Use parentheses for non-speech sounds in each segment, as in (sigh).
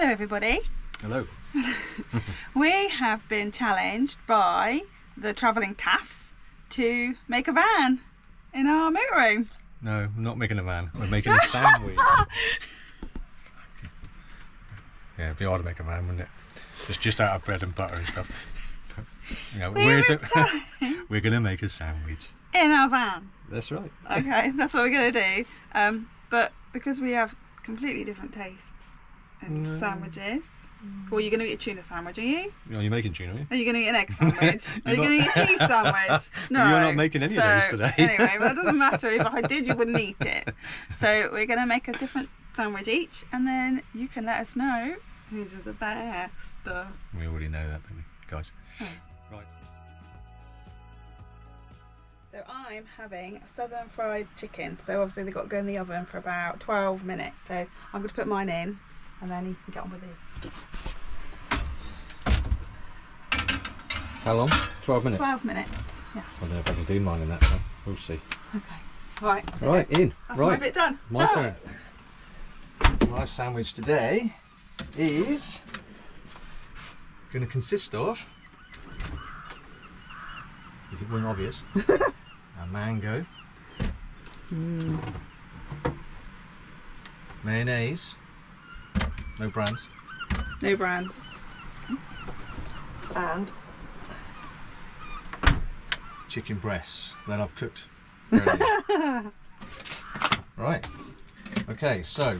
Hello, everybody. Hello. (laughs) We have been challenged by the travelling Taffs to make a van in our motorhome. No, I'm not making a van. We're making a sandwich. (laughs) yeah, it'd be hard to make a van, wouldn't it? It's just out of bread and butter and stuff. (laughs) You know, We we're, were to- we're gonna make a sandwich. in our van. That's right. Okay, that's what we're going to do. Um, but because we have completely different tastes in No. sandwiches, well, you're going to eat a tuna sandwich, are you? You know, you're making tuna, are you? Are you going to eat an egg sandwich? (laughs) Are you going to eat a cheese sandwich? (laughs) No. You're not making any of so, those today. anyway, well, it doesn't matter. If I did, you wouldn't eat it. (laughs) So we're going to make a different sandwich each, and then you can let us know whose are the best. We already know that, don't we, guys? Hmm. Right. So I'm having southern fried chicken. So obviously they've got to go in the oven for about 12 minutes. So I'm going to put mine in and then you can get on with this. How long? 12 minutes. 12 minutes. Yeah. I don't know if I can do mine in that time. We'll see. Okay. Right. Right, in. That's my right. bit done. My Ah! turn. My sandwich today is going to consist of, if it weren't obvious, (laughs) a mango, mayonnaise, no brands, No brands. and chicken breasts that I've cooked. (laughs) right. Okay, so I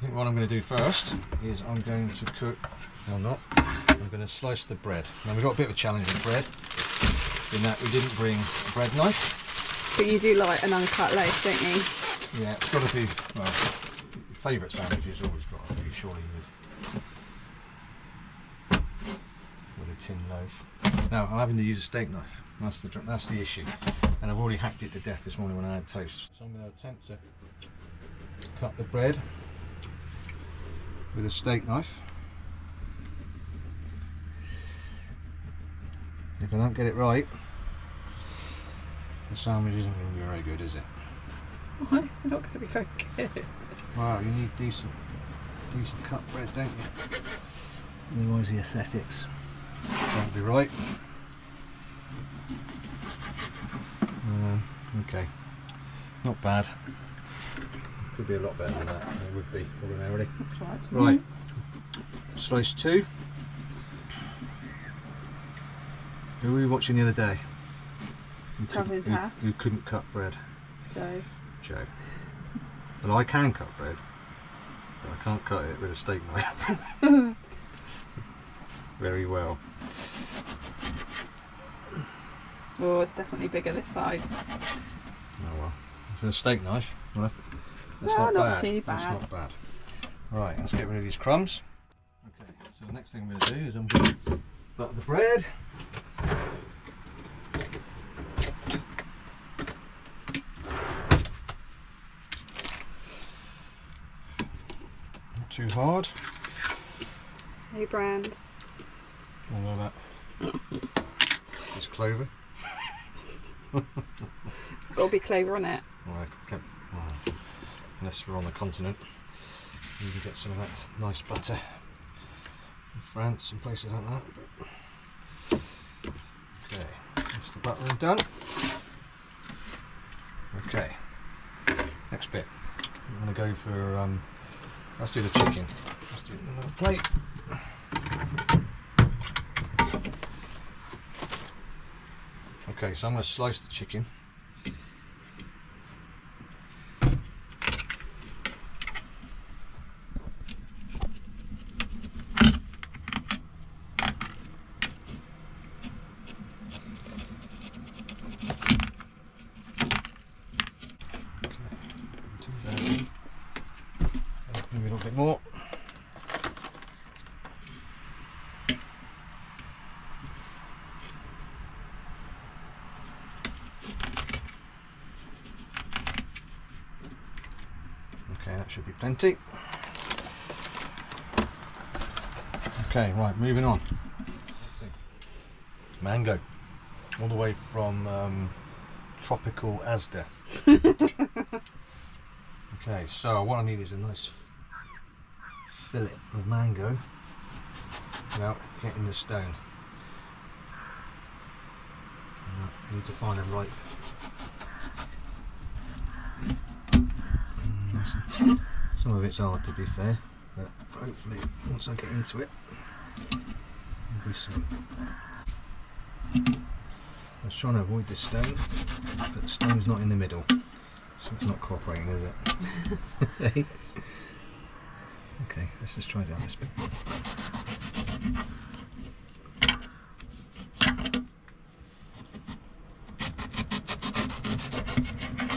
think what I'm going to do first is I'm going to cook. No, I'm not. I'm going to slice the bread. Now we've got a bit of a challenge with bread in that we didn't bring a bread knife. But you do like an uncut loaf, don't you? Yeah, it's got to be. Well, favourite sandwich is always got to be surely with with a tin loaf. Now I'm having to use a steak knife. That's the that's the issue, and I've already hacked it to death this morning when I had toast. So I'm going to attempt to cut the bread with a steak knife. If I don't get it right, the sandwich isn't going to be very good, is it? Why is it not going to be very good? Wow, you need decent, decent cut bread, don't you? Otherwise, the aesthetics won't be right. Uh, okay, not bad. Could be a lot better than that. It would be ordinarily. Right. Right, slice two. Who were we watching the other day? Who Travelling couldn't- who- Who couldn't cut bread? So, Joe. But I can cut bread, but I can't cut it with a steak knife. (laughs) Very well. oh, it's definitely bigger this side. Oh well. So a steak knife. That's No, not, not bad. too That's not bad. Right, let's get rid of these crumbs. Okay, so the next thing I'm going to do is I'm going to butter the bread. Hard. No brands. All of that. It's clover. It's got to be clover on it. Well, I well, unless we're on the continent, you can get some of that nice butter in France and places like that. But... Okay, that's the buttering done. Okay, next bit. I'm going to go for. Um, let's do the chicken. Let's do another plate. Okay, so I'm going to slice the chicken. Two there. Maybe a little bit more. Okay, that should be plenty. Okay, right, moving on. Mango, all the way from um, tropical Asda. (laughs) okay, so what I need is a nice fillet of mango without getting the stone. I need to find a ripe. Mm, nice. Some of it's hard to be fair, but hopefully once I get into it, there'll be some. I was trying to avoid the stone, but the stone's not in the middle, so it's not cooperating, is it? (laughs) okay, let's just try down this bit.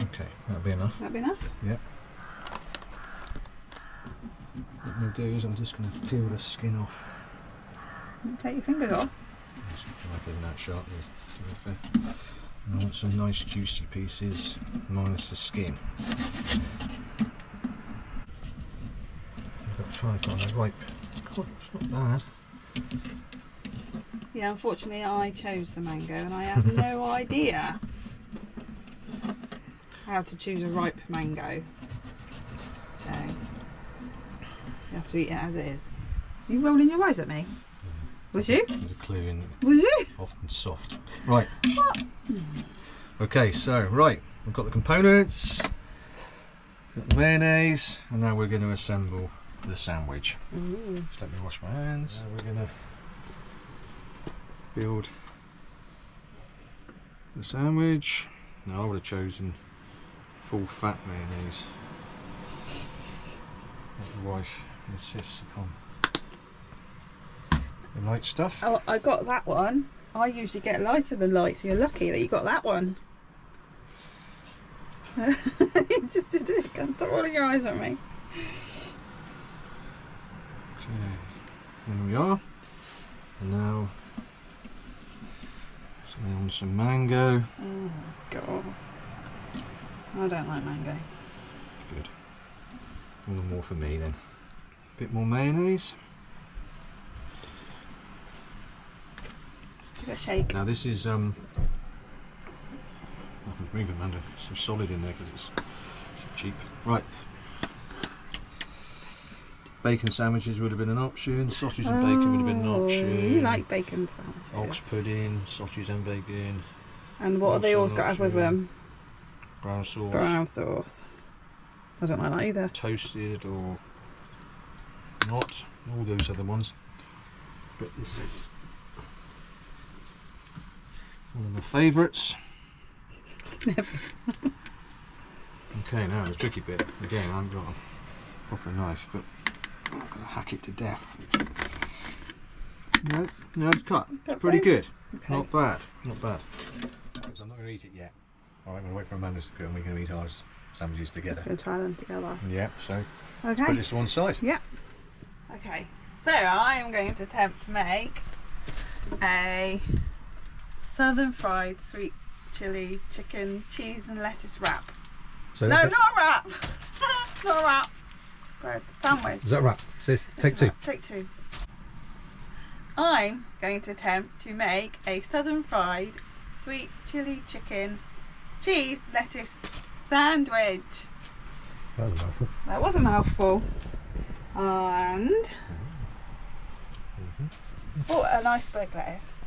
Okay, that'll be enough. that'll be enough? Yep. What I'm going to do is I'm just going to peel the skin off. Take your fingers off. Like that sharp, to be fair. And I want some nice juicy pieces, minus the skin. I've got to try and find a ripe. God, it's not bad. Yeah, unfortunately, I chose the mango and I have no (laughs) idea how to choose a ripe mango. So, you have to eat it as it is. you rolling your eyes at me? Mm-hmm. Was you? There's a clue in Was you? often soft. Right. What? Okay, so right, we've got the components, got the mayonnaise, and now we're going to assemble the sandwich. Ooh. Just let me wash my hands. Now we're going to build the sandwich. Now I would have chosen full fat mayonnaise. But the wife insists upon the light stuff. Oh, I got that one. I usually get lighter than light, so you're lucky that you got that one. (laughs) you just did it. Stop rolling your eyes at me. Okay, there we are. And now, something on some mango. Oh god. I don't like mango. Good. All the more for me then. Bit more mayonnaise. Give it a shake. Now this is um. Nothing to bring Amanda. Some solid in there because it's so cheap. Right. Bacon sandwiches would have been an option. Sausage and bacon would have been an Oh, option. You like bacon sandwiches. Ox pudding, sausage and bacon, And what have they always got with them? brown sauce, Brown sauce. I don't like that either. toasted or not. All those other ones. But this is one of my favourites. (laughs) okay, now the tricky bit. Again, I haven't got a proper knife, but I'm going to hack it to death. No, no, it's cut. cut It's pretty fine? good. Okay. Not bad. Not bad. I'm not going to eat it yet. All right, I'm going to wait for Amanda to go and we're going to eat ours sandwiches together. We'll try them together. Yeah, so put this to one side. Okay. So I am going to attempt to make a southern fried sweet chili chicken cheese and lettuce wrap. So No, not a wrap. (laughs) not a wrap. Bread sandwich. Is that right? Says take It's two. not- Take two. I'm going to attempt to make a southern fried sweet chili chicken cheese lettuce sandwich. That was a mouthful. That was a mouthful. And bought an iceberg lettuce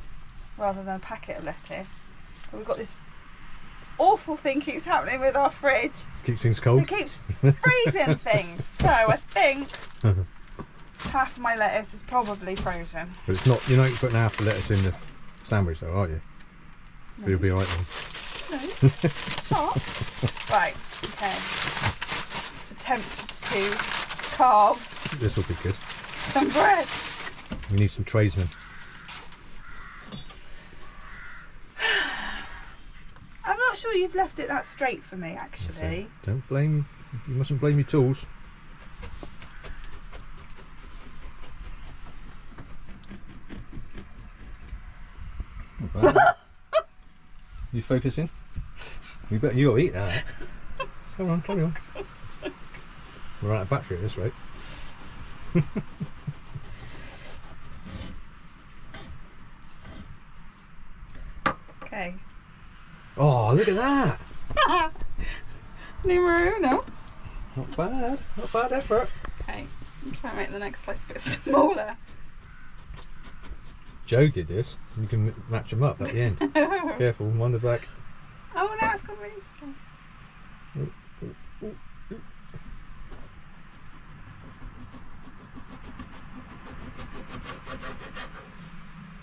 rather than a packet of lettuce. But we've got this awful thing keeps happening with our fridge. Keeps things It cold. keeps freezing (laughs) things. So I think (laughs) half my lettuce is probably frozen. But it's not, you're not putting half the lettuce in the sandwich though, are you? No. You'll be alright then. No. (laughs) Stop. right, okay. Let's attempt to carve This will be good. some bread. We need some tradesmen. I'm not sure you've left it that straight for me, actually. Don't blame, you mustn't blame your tools. (laughs) You focusing? You better, you'll eat that. Come on, carry on. We're out of battery at this rate. Okay. Oh, look at that! (laughs) Numero uno. Not bad, not bad effort. Okay. Try and make the next slice a bit smaller. Joe did this. You can match them up at the end. (laughs) oh, Careful, wind it back. now it's gone really slow.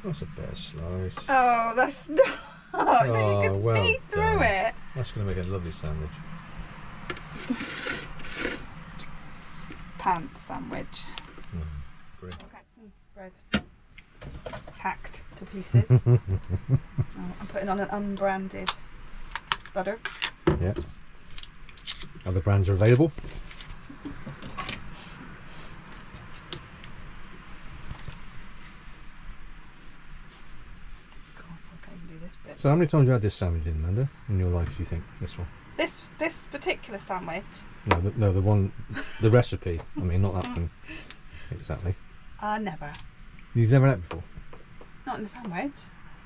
That's a better slice. Oh, that's (laughs) not. Oh, you can well see through done. it. That's going to make a lovely sandwich. Pants sandwich. Mm, great. Okay, some bread hacked to pieces. (laughs) oh, I'm putting on an unbranded butter. Yeah. Other brands are available. God, I can't even do this bit. So how many times have you had this sandwich in, Amanda, in your life, do you think? This one? This this particular sandwich, No, the, no, the one, the recipe. I mean, not that one. Exactly. uh, never. You've never had it before? Not in the sandwich.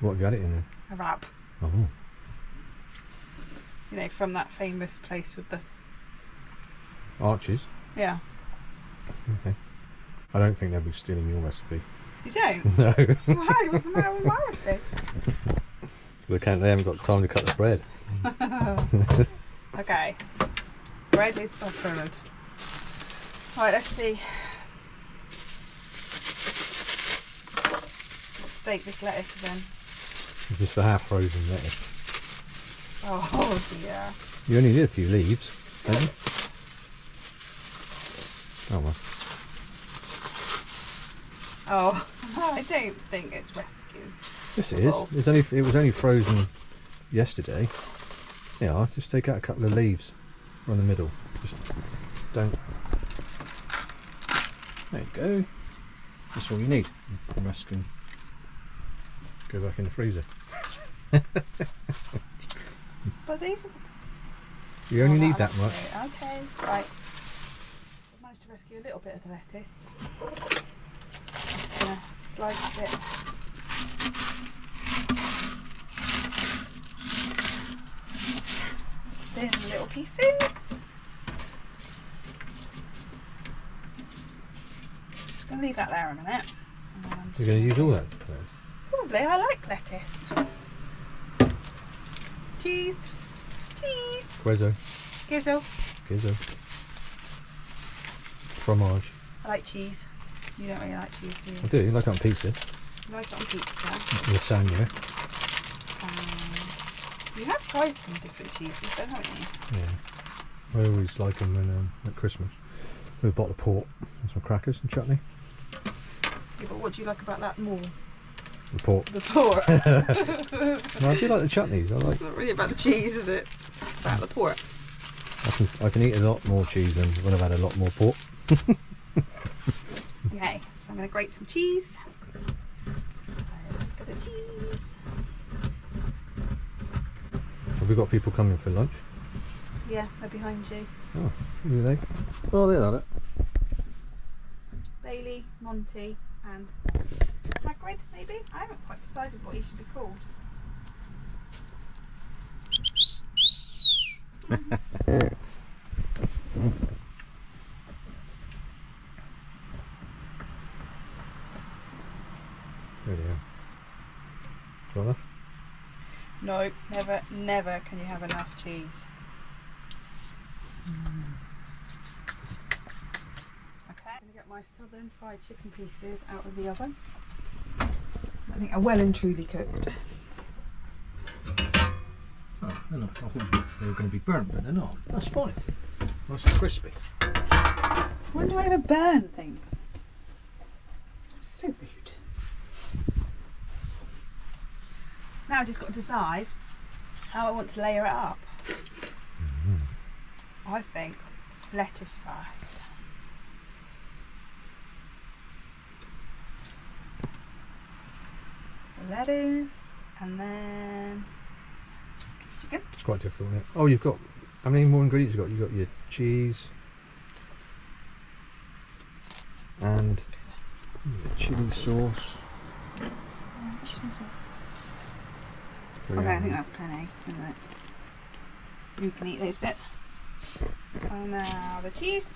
What have you had it in then? A wrap. Oh. You know, from that famous place with the Arches. yeah. Okay. I don't think they'll be stealing your recipe. You don't. (laughs) No. Why? What's the matter with my recipe? (laughs) they, can't, they haven't got time to cut the bread. (laughs) Okay. Bread is buttered. Right, let's see. State this lettuce is in. It's just a half frozen lettuce. Oh (laughs) dear. You only need a few leaves, don't you? Oh well. Oh, (laughs) I don't think it's rescue. Yes, it is. Oh. It's only it was only frozen yesterday. Yeah, just take out a couple of leaves around the middle. Just don't. There you go. That's all you need. The rest can go back in the freezer. (laughs) But these are You only Oh, need that'll much. do. Okay, right. I've managed to rescue a little bit of the lettuce. I'm just gonna slice it. In little pieces. Just gonna leave that there a minute. I'm You're going to use all that. Probably. I like lettuce. Cheese. Cheese. Queso, Gizzle. queso, fromage. I like cheese. You don't really like cheese, do you? I do. You like it on pizza, like on pizza. lasagna. Um, you have tried some different cheeses, though, haven't you? Yeah. I always like them when, um, at Christmas. With a bottle of port and some crackers and chutney. Yeah, but what do you like about that more? The port. The port. (laughs) No, I do like the chutneys. I like. it's not really about the cheese, is it? It's about the port. I can I can eat a lot more cheese than when I've had a lot more pork. Okay, (laughs) so I'm going to grate some cheese. Look at the cheese. Have we got people coming for lunch? Yeah, they're behind you. Oh, who oh, are they? Oh, they're not it. Bailey, Monty, and Hagrid, maybe? I haven't quite decided what he should be called. (laughs) There they are. Got enough? No, never, never can you have enough cheese. Okay, I'm going to get my southern fried chicken pieces out of the oven. I think are well and truly cooked. Oh, they're not. I thought they were going to be burnt, but they're not. That's fine. Nice and crispy. When do I ever burn things? So Now I've just got to decide how I want to layer it up. I think lettuce first. So lettuce and then chicken. It's quite difficult, isn't it? Oh, you've got. How many more ingredients you got? You've got your cheese and the chili sauce. Okay, I think that's plenty, isn't it? You can eat those bits. And now the cheese.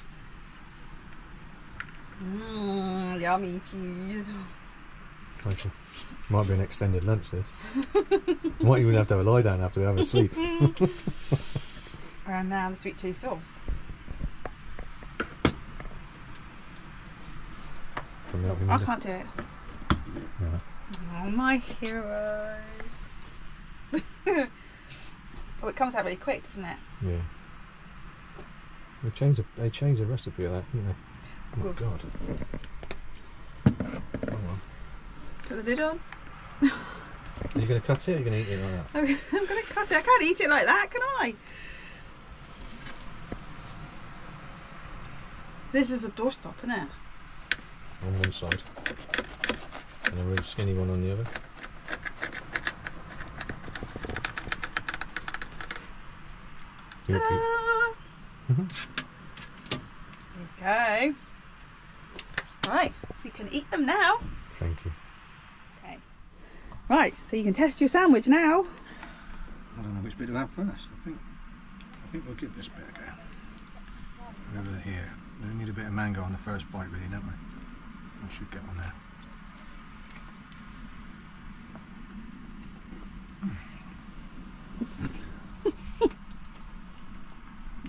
Mmm, yummy cheese. Crikey. Might be an extended lunch this. (laughs) Might even have to have a lie down after have a sleep. (laughs) And now the sweet chili sauce. Can we help you, I can't do it. Yeah. Oh, my hero. Oh, it comes out really quick, doesn't it? Yeah. They changed the, they changed the recipe of that, didn't they? Oh my Ooh. god. Put the lid on. Are you going to cut it or are you going to eat it like that? (laughs) I'm going to cut it. I can't eat it like that, can I? This is a doorstop, isn't it? On one side. And a really skinny one on the other. You'll keep- Ta-da! There you go. Right, we can eat them now. Thank you. Okay. Right, so you can test your sandwich now. I don't know which bit to have first. I think I think we'll give this bit a go. Over here. We need a bit of mango on the first bite really, don't we? We should get one there.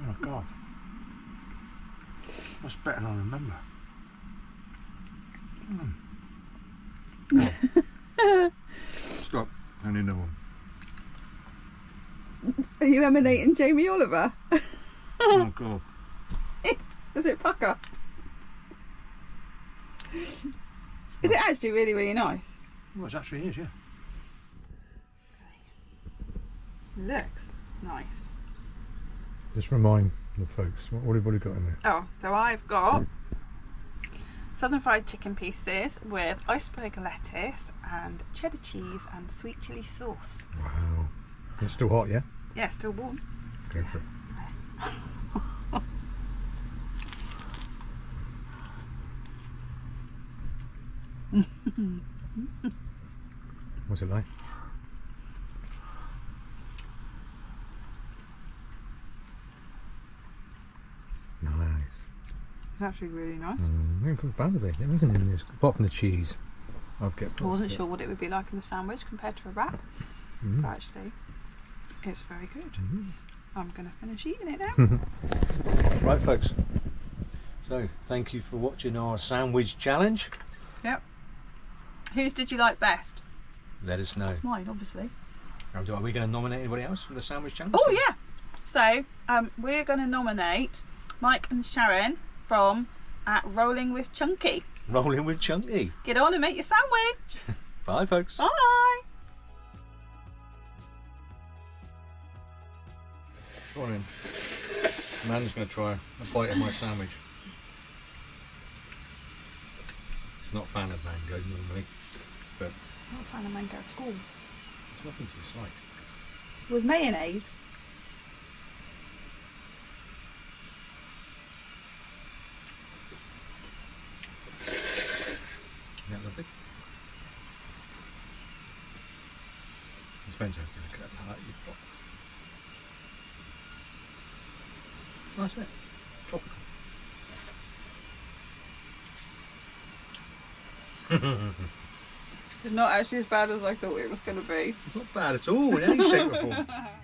oh god. That's better than I remember. Mm. Oh. Stop. I need another one. Are you emanating Jamie Oliver? Oh (laughs) god. Is it pucker? Is it actually really, really nice? Well, it actually is, yeah. Looks nice. Just remind the folks, what, what have you got in there? Oh, so I've got southern fried chicken pieces with iceberg lettuce and cheddar cheese and sweet chili sauce. Wow. It's still hot, yeah? Yeah, still warm. For it. What's it like? Nice. It's actually really nice. Mm, yeah, good bad of it. Everything in this, apart from the cheese. I've get. I wasn't sure what it would be like in the sandwich compared to a wrap, Mm. actually, it's very good. Mhm. I'm going to finish eating it now. (laughs) Right, folks. So, thank you for watching our sandwich challenge. yep. Whose did you like best? Let us know. Mine, obviously. Are we going to nominate anybody else for the sandwich challenge? Oh yeah. So um, we're going to nominate Mike and Sharon from at Rolling with Chunky. Rolling with Chunky. Get on and make your sandwich. (laughs) Bye, folks. Bye. Go. Man's going to try a bite of my sandwich. He's not a fan of mango normally, but Not a fan of mango at all. there's nothing to dislike. With mayonnaise. Isn't that lovely? Spencer, going to cut that out of your pot. That's it. It's tropical. It's not actually as bad as I thought it was going to be. It's not bad at all in any shape or form. (laughs)